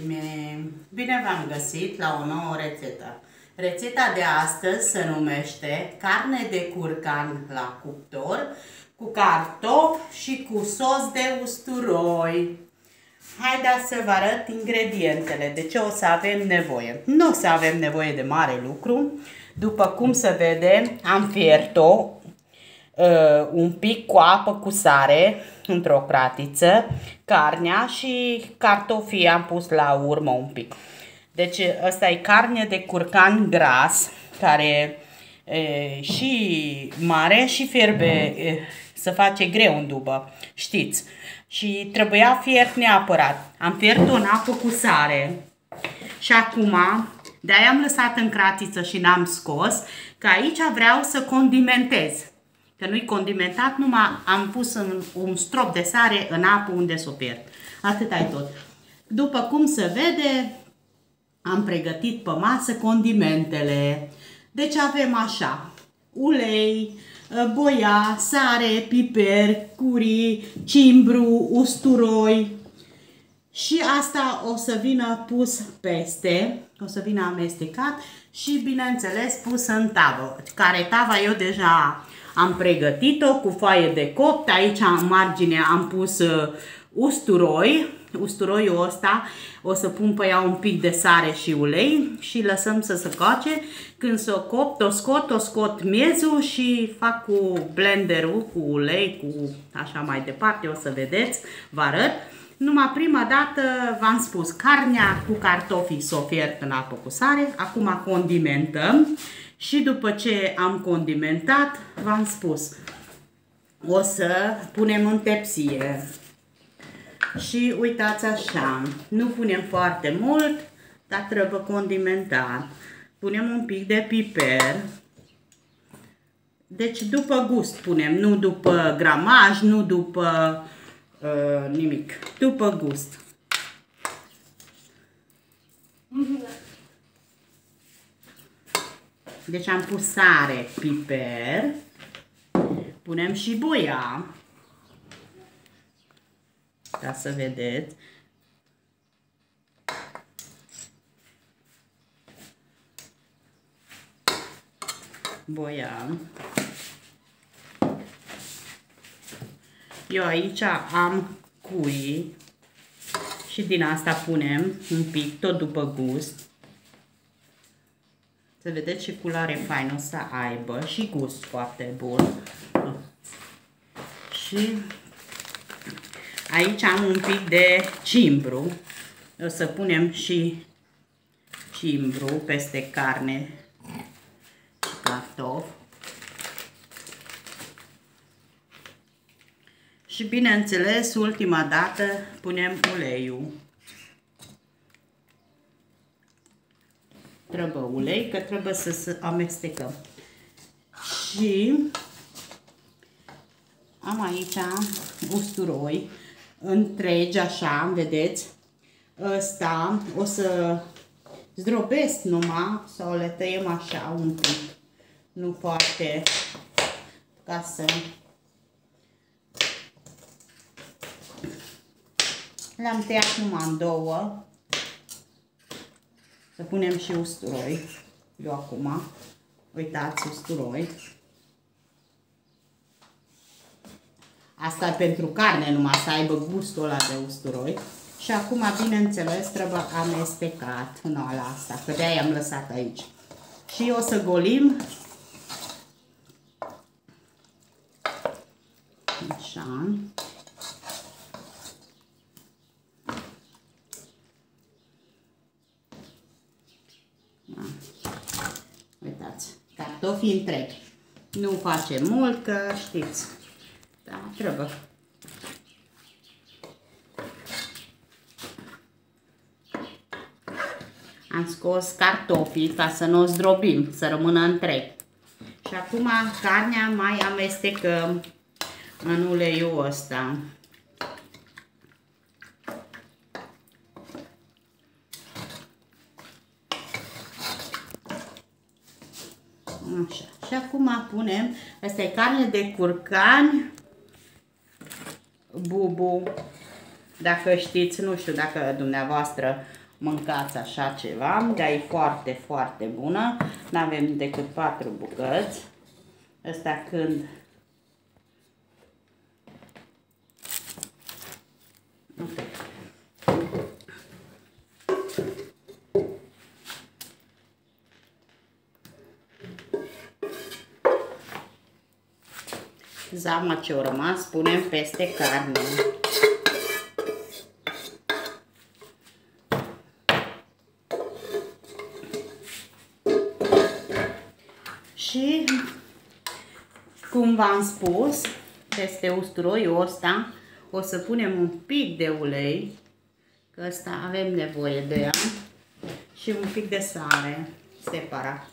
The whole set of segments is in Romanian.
dragii mei! Bine v-am găsit la o nouă rețetă. Rețeta de astăzi se numește carne de curcan la cuptor cu cartofi și cu sos de usturoi. Haideți să vă arăt ingredientele, de ce o să avem nevoie. Nu o să avem nevoie de mare lucru. După cum se vede, am fiert-o uh, un pic cu apă cu sare într-o pratiță, carnea și cartofii am pus la urmă un pic. Deci ăsta e carne de curcan gras, care e și mare și fierbe, e, să face greu în dubă, știți. Și trebuia fiert neapărat. Am fiert-o în apă cu sare și acum de-aia am lăsat în cratiță și n-am scos, că aici vreau să condimentez că nu-i condimentat, numai am pus în un strop de sare în apă unde s-o pierd. Atât ai tot. După cum se vede, am pregătit pe masă condimentele. Deci avem așa, ulei, boia, sare, piper, curi, cimbru, usturoi și asta o să vină pus peste, o să vină amestecat și bineînțeles pus în tavă, care tava eu deja am pregătit-o cu foaie de copt. Aici în margine am pus uh, usturoi. Usturoiul ăsta o să pun pe ea un pic de sare și ulei și lăsăm să se coace. Când s-o copt, o scot, o scot miezul și fac cu blenderul, cu ulei, cu așa mai departe, o să vedeți, vă arăt. Numai prima dată v-am spus, carnea cu cartofii s-o fiert în apă cu sare, acum condimentăm și după ce am condimentat, v-am spus, o să punem în tepsie. Și uitați așa, nu punem foarte mult, dar trebuie condimentat. Punem un pic de piper. Deci după gust punem, nu după gramaj, nu după uh, nimic. După gust. Deci am pus sare, piper, punem și boia, ca să vedeți. Boia. Eu aici am cui și din asta punem un pic, tot după gust. Să vedeți ce culoare faină să aibă și gust foarte bun. Și aici am un pic de cimbru. O să punem și cimbru peste carne și cartof. Și bineînțeles, ultima dată punem uleiul. Trebuie ulei, că trebuie să, să amestecăm. Și am aici usturoi întregi, așa, vedeți? Ăsta o să zdrobesc numai sau le tăiem așa un pic. Nu foarte ca să le-am tăiat numai în două să punem și usturoi. Eu acum, uitați, usturoi. Asta e pentru carne, numai să aibă gustul ăla de usturoi. Și acum, bineînțeles, trebuie amestecat în ala asta, că de-aia am lăsat aici. Și o să golim așa. Cartofii întregi. Nu face mult, că știți. Da, trebuie. Am scos cartofii ca să nu o zdrobim, să rămână întreg. Și acum carnea mai amestecăm în uleiul ăsta. Așa. Și acum punem, asta e carne de curcan, bubu, dacă știți, nu știu dacă dumneavoastră mâncați așa ceva, dar e foarte, foarte bună. Nu avem decât patru bucăți. Ăsta când Zama ce o rămas punem peste carne. Și cum v-am spus, peste usturoiul ăsta o să punem un pic de ulei, că ăsta avem nevoie de ea, și un pic de sare separat.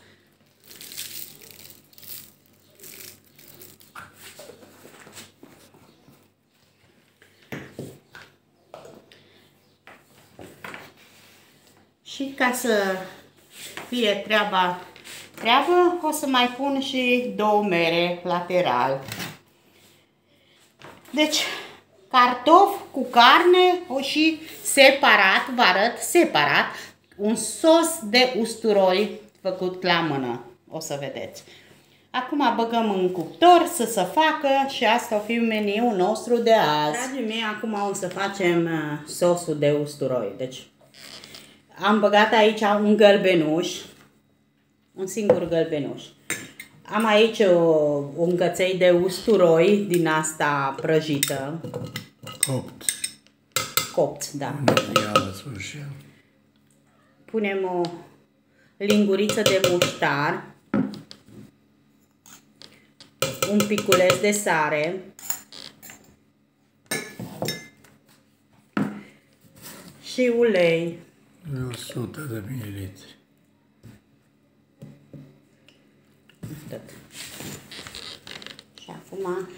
Și ca să fie treaba treabă, o să mai pun și două mere lateral. Deci, cartofi cu carne o și separat, vă arăt, separat, un sos de usturoi făcut la mână. O să vedeți. Acum băgăm în cuptor să se facă și asta o fi meniul nostru de azi. Dragii mei, acum o să facem uh, sosul de usturoi. Deci am băgat aici un gălbenuș, un singur gălbenuș. Am aici o, un căței de usturoi din asta prăjită. Copt. Copt, da. sfârșit. Punem o linguriță de muștar. Un piculeț de sare. Și ulei. 100 de mililitri. Tot. Și acum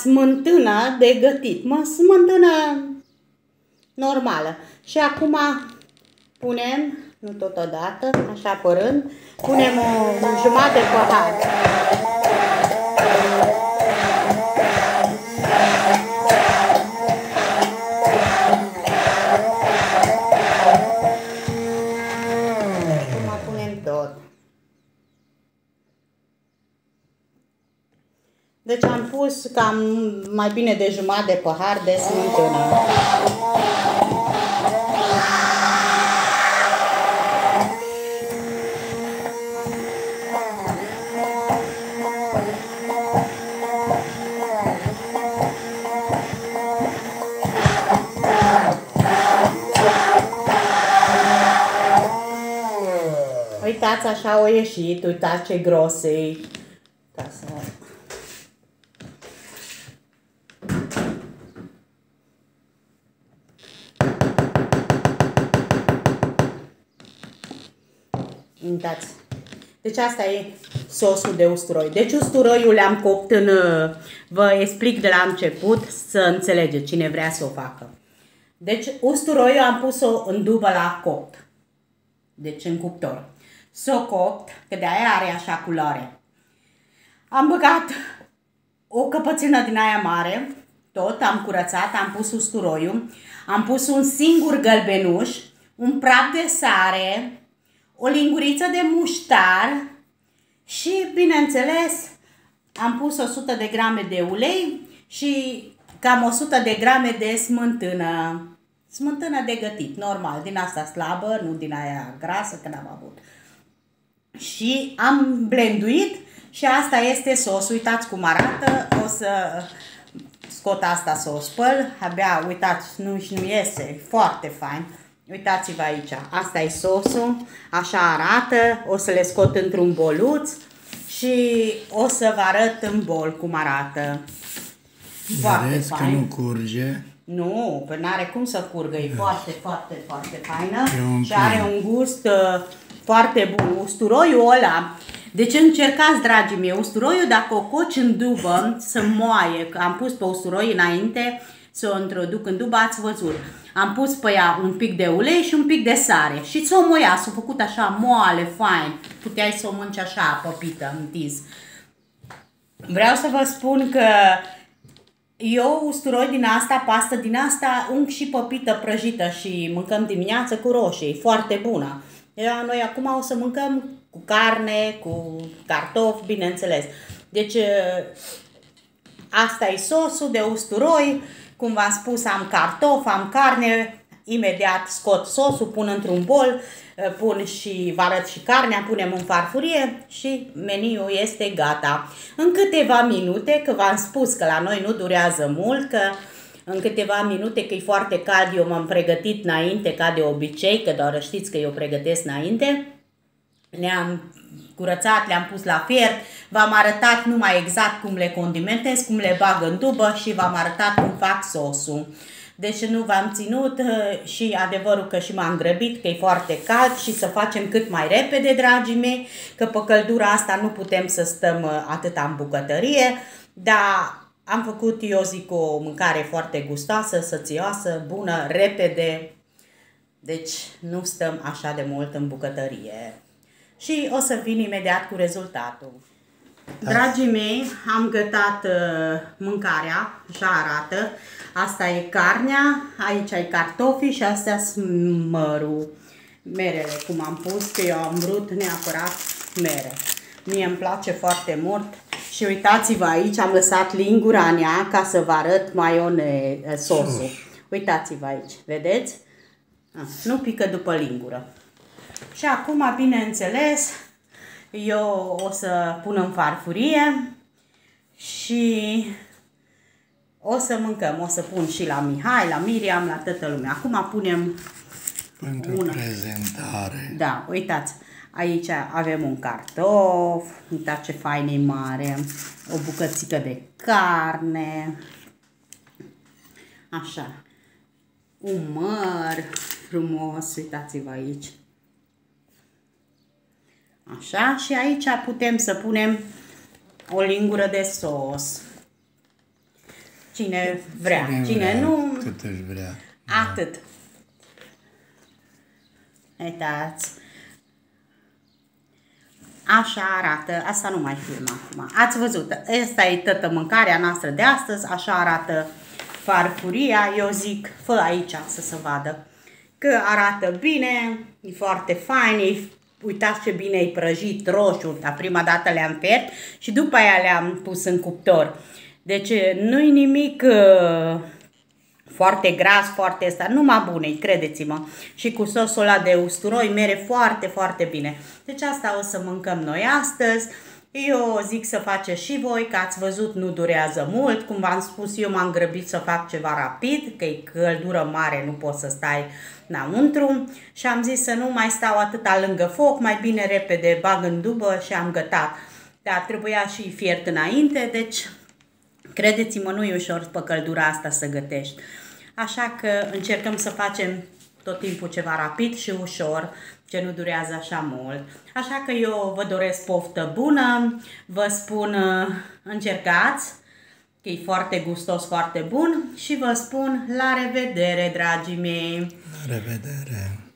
smântână de gătit. Mă, smântână normală. Și acum punem, nu totodată, așa părând, punem o, o jumătate de pahar. Pus cam mai bine de jumătate de pahar de smântână. Uitați așa o ieșit, uitați ce gros e. Ca să Uitați. Deci asta e sosul de usturoi. Deci usturoiul le-am copt în... Vă explic de la început să înțelegeți cine vrea să o facă. Deci usturoiul am pus-o în dubă la copt. Deci în cuptor. S-o copt, că de aia are așa culoare. Am băgat o căpățână din aia mare, tot am curățat, am pus usturoiul, am pus un singur gălbenuș, un praf de sare, o linguriță de muștar și, bineînțeles, am pus 100 de grame de ulei și cam 100 de grame de smântână. Smântână de gătit, normal, din asta slabă, nu din aia grasă, că n-am avut. Și am blenduit și asta este sos. Uitați cum arată. O să scot asta să o spăl. Abia, uitați, nu, nu iese. E foarte fain. Uitați-vă aici. Asta e sosul. Așa arată. O să le scot într-un boluț și o să vă arăt în bol cum arată. Foarte Vedeți fain. că nu curge. Nu, pe n-are cum să curgă, e foarte, foarte, foarte faină și are un gust uh, foarte bun. Usturoiul ăla, deci încercați, dragii mei, usturoiul dacă o coci în dubă să moaie, că am pus pe usturoi înainte să o introduc în dubă, ați văzut. Am pus pe ea un pic de ulei și un pic de sare și s-o moia, s-a făcut așa moale, fain. Puteai să o mănânci așa, păpită, întins. Vreau să vă spun că eu usturoi din asta, pastă din asta, ung și păpită prăjită și mâncăm dimineață cu roșii, foarte bună. Iar noi acum o să mâncăm cu carne, cu cartofi, bineînțeles. Deci asta e sosul de usturoi, cum v-am spus, am cartofi, am carne, imediat scot sosul, pun într-un bol, Eh, pun și vă arăt și carnea, punem în farfurie și meniul este gata. În câteva minute, că v-am spus că la noi nu durează mult, că în câteva minute, că e foarte cald, eu m-am pregătit înainte, ca de obicei, că doar știți că eu pregătesc înainte. Ne-am curățat, le-am pus la fiert, v-am arătat numai exact cum le condimentez, cum le bag în dubă și v-am arătat cum fac sosul. Deci nu v-am ținut uh, și adevărul că și m-am grăbit, că e foarte cald și să facem cât mai repede, dragii mei, că pe căldura asta nu putem să stăm uh, atâta în bucătărie, dar am făcut, eu zic, o mâncare foarte gustoasă, sățioasă, bună, repede, deci nu stăm așa de mult în bucătărie. Și o să vin imediat cu rezultatul. Da. Dragii mei, am gătat uh, mâncarea, așa arată. Asta e carnea, aici ai cartofi și astea sunt mărul. Merele, cum am pus, că eu am vrut neapărat mere. Mie îmi place foarte mult și uitați-vă aici, am lăsat lingura în ea ca să vă arăt maione uh, sosul. Uitați-vă aici, vedeți? Ah, nu pică după lingură. Și acum, bineînțeles, eu o să pun în farfurie și o să mâncăm, o să pun și la Mihai, la Miriam, la toată lumea. Acum punem Pentru una. prezentare. Da, uitați. Aici avem un cartof, uitați ce fain e mare, o bucățică de carne, așa, un măr frumos, uitați-vă aici. Așa, și aici putem să punem o lingură de sos. Cine vrea, cine, cine vrea, nu... Cât își vrea. Atât. Uitați. Așa arată, asta nu mai film acum. Ați văzut, asta e toată mâncarea noastră de astăzi, așa arată farfuria. Eu zic, fă aici să se vadă că arată bine, e foarte fain, e uitați ce bine e prăjit roșu, dar prima dată le-am fiert și după aia le-am pus în cuptor. Deci nu-i nimic uh, foarte gras, foarte ăsta, numai bune, credeți-mă. Și cu sosul ăla de usturoi mere foarte, foarte bine. Deci asta o să mâncăm noi astăzi. Eu zic să faceți și voi, că ați văzut nu durează mult. Cum v-am spus, eu m-am grăbit să fac ceva rapid, că e căldură mare, nu poți să stai înăuntru. Și am zis să nu mai stau atâta lângă foc, mai bine repede bag în dubă și am gătat. Dar trebuia și fiert înainte, deci credeți-mă, nu e ușor pe căldura asta să gătești. Așa că încercăm să facem tot timpul ceva rapid și ușor, ce nu durează așa mult. Așa că eu vă doresc poftă bună, vă spun încercați, că e foarte gustos, foarte bun și vă spun la revedere, dragii mei! La revedere!